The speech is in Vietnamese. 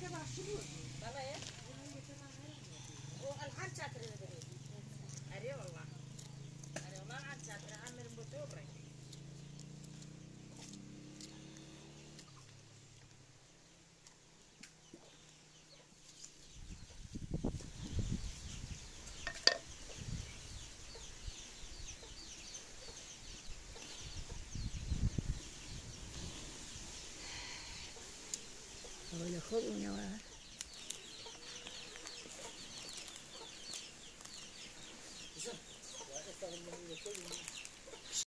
Tá Fala aí. Rồi với nhau đó